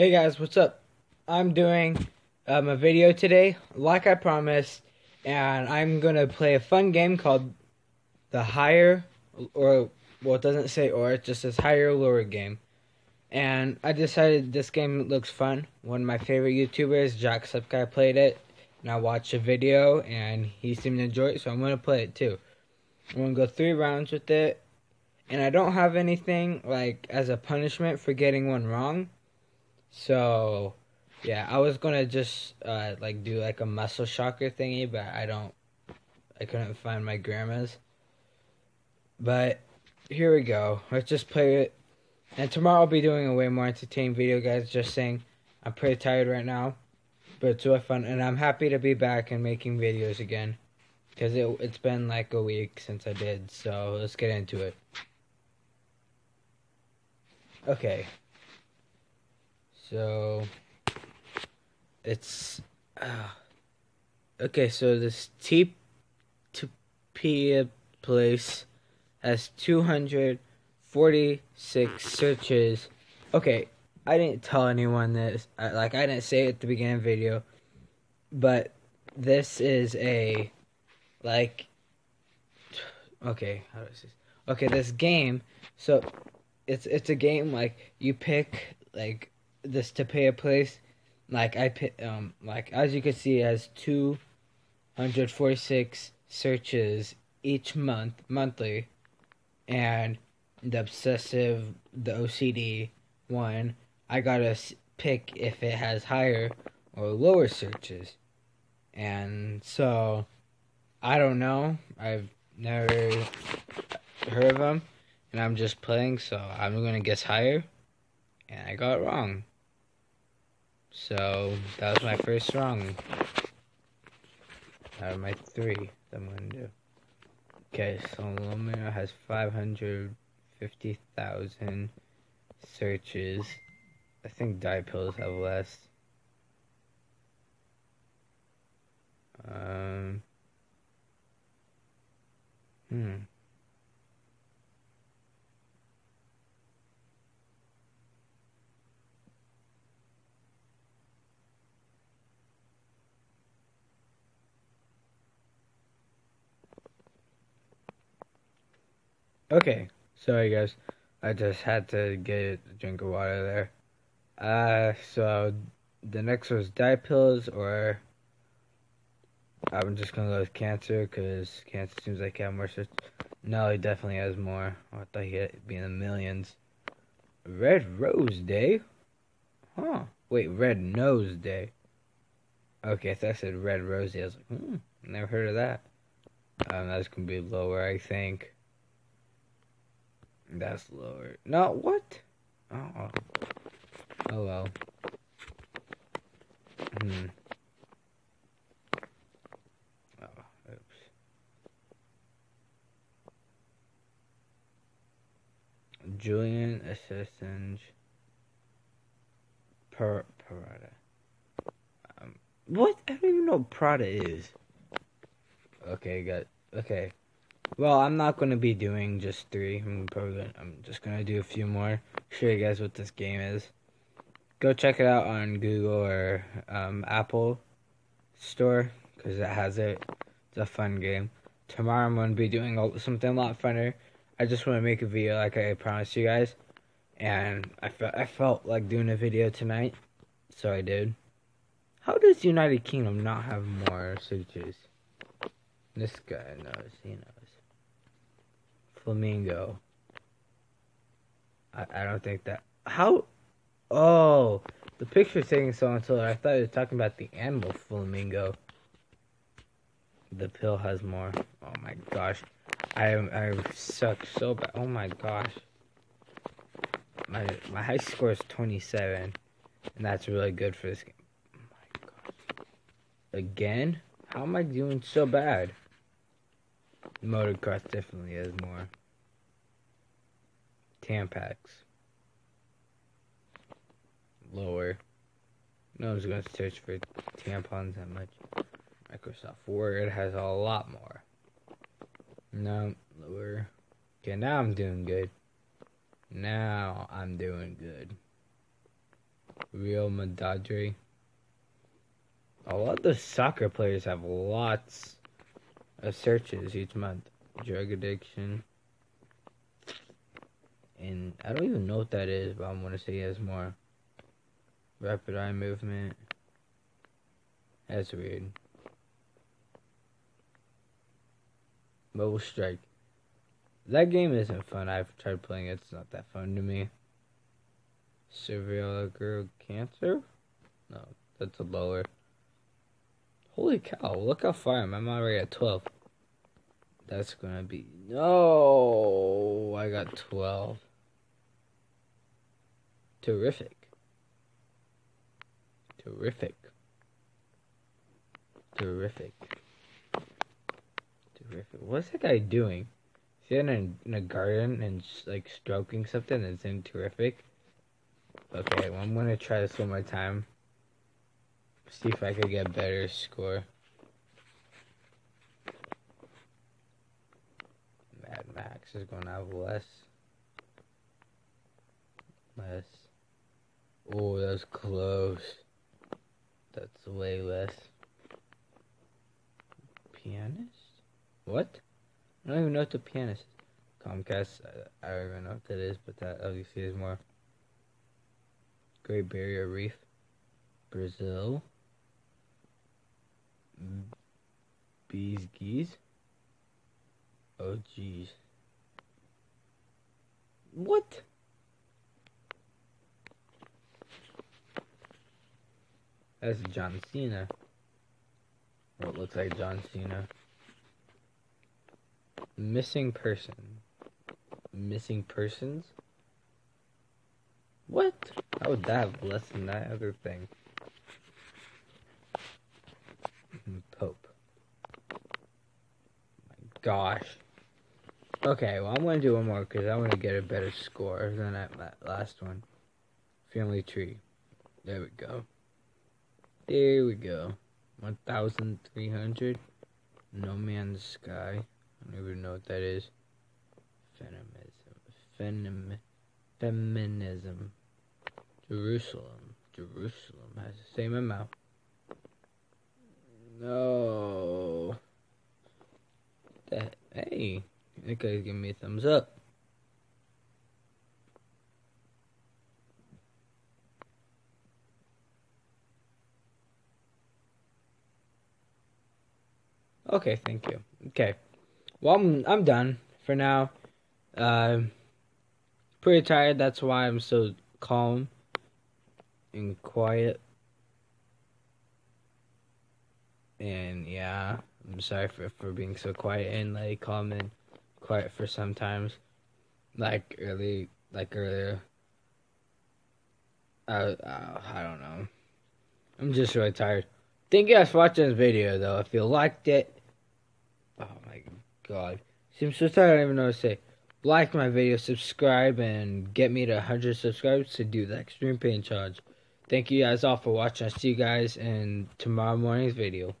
Hey guys, what's up? I'm doing um, a video today, like I promised, and I'm gonna play a fun game called the Higher, or well, it doesn't say or, it just says Higher Lower game. And I decided this game looks fun. One of my favorite YouTubers, Jacksepticeye, played it, and I watched a video, and he seemed to enjoy it, so I'm gonna play it too. I'm gonna go three rounds with it, and I don't have anything like as a punishment for getting one wrong. So, yeah, I was gonna just uh, like do like a muscle shocker thingy, but I don't. I couldn't find my grandma's. But here we go. Let's just play it. And tomorrow I'll be doing a way more entertaining video, guys. Just saying, I'm pretty tired right now, but it's really fun, and I'm happy to be back and making videos again, because it it's been like a week since I did. So let's get into it. Okay. So it's uh, okay. So this T Topia place has two hundred forty six searches. Okay, I didn't tell anyone this. I, like I didn't say it at the beginning of the video, but this is a like okay. This? Okay, this game. So it's it's a game like you pick like this to pay a place like I um like as you can see it has 246 searches each month monthly and the obsessive the OCD one I gotta pick if it has higher or lower searches. And so I don't know. I've never heard of them and I'm just playing, so I'm gonna guess higher, and I got it wrong. So that was my first wrong out of my three that I'm gonna do. Okay, so Lumina has 550,000 searches. I think dye pills have less. Um. Hmm. Okay, sorry guys. I just had to get a drink of water there. Uh, so the next was dye pills, or I'm just gonna go with cancer because cancer seems like he had more. Search. No, he definitely has more. I thought he'd be in the millions. Red Rose Day? Huh. Wait, Red Nose Day. Okay, I thought I said Red Rose Day. I was like, hmm, never heard of that. Um, that's gonna be lower, I think. That's lower. No, what? Oh, oh well. Hmm. Oh, oops. Julian Assange. Per Prada. Um, what? I don't even know what Prada is. Okay, got okay. Well, I'm not gonna be doing just three. I'm probably I'm just gonna do a few more. Show you guys what this game is. Go check it out on Google or um, Apple Store because it has it. It's a fun game. Tomorrow I'm gonna be doing something a lot funner. I just want to make a video like I promised you guys, and I felt I felt like doing a video tonight, so I did. How does United Kingdom not have more searches? This guy knows. He knows. Flamingo. I, I don't think that. How? Oh, the picture saying so until I thought you were talking about the animal flamingo. The pill has more. Oh my gosh. I I suck so bad. Oh my gosh. My my high score is 27, and that's really good for this game. Oh my gosh. Again? How am I doing so bad? Motocross definitely has more. Tampax. Lower. No one's going to search for tampons that much. Microsoft Word has a lot more. No, lower. Okay, now I'm doing good. Now I'm doing good. Real Madrid. A lot of the soccer players have lots of searches each month. Drug addiction. And I don't even know what that is, but I'm gonna say he has more. Rapid eye movement. That's weird. Mobile Strike. That game isn't fun. I've tried playing it. It's not that fun to me. Cervical cancer? No, that's a lower. Holy cow, look how far I'm. I'm already at 12. That's gonna be. No! I got 12. Terrific. Terrific. Terrific. Terrific. What's that guy doing? Is he in a, in a garden and like stroking something that's in terrific? Okay, well, I'm gonna try this one more time. See if I could get better score. Mad Max is gonna have less. Less. Oh, that was close. That's way less. Pianist? What? I don't even know what the pianist is. Comcast, I, I don't even know what that is, but that obviously is more. Great Barrier Reef. Brazil. Bee Gees. Oh jeez. What? That's John Cena. What looks like John Cena. Missing person. Missing persons? What? How would that have less than that other thing? Pope. My gosh. Okay, well, I'm going to do one more because I want to get a better score than that last one. Family tree. There we go. There we go. 1,300. No Man's Sky. I don't even know what that is. Feminism. feminism. Jerusalem. Jerusalem has the same amount. No. That hey, that guy's giving me a thumbs up. Okay, thank you. Okay. Well, I'm I'm done for now. Uh, pretty tired. That's why I'm so calm and quiet. And yeah, I'm sorry for for being so quiet and like calm and quiet for sometimes. Like early, like earlier. I uh, I don't know. I'm just really tired. Thank you guys for watching this video though. If you liked it, oh my god, seems so tired. I don't even know what to say like my video, subscribe, and get me to 100 subscribers to do the extreme pain challenge. Thank you guys all for watching. I'll see you guys in tomorrow morning's video.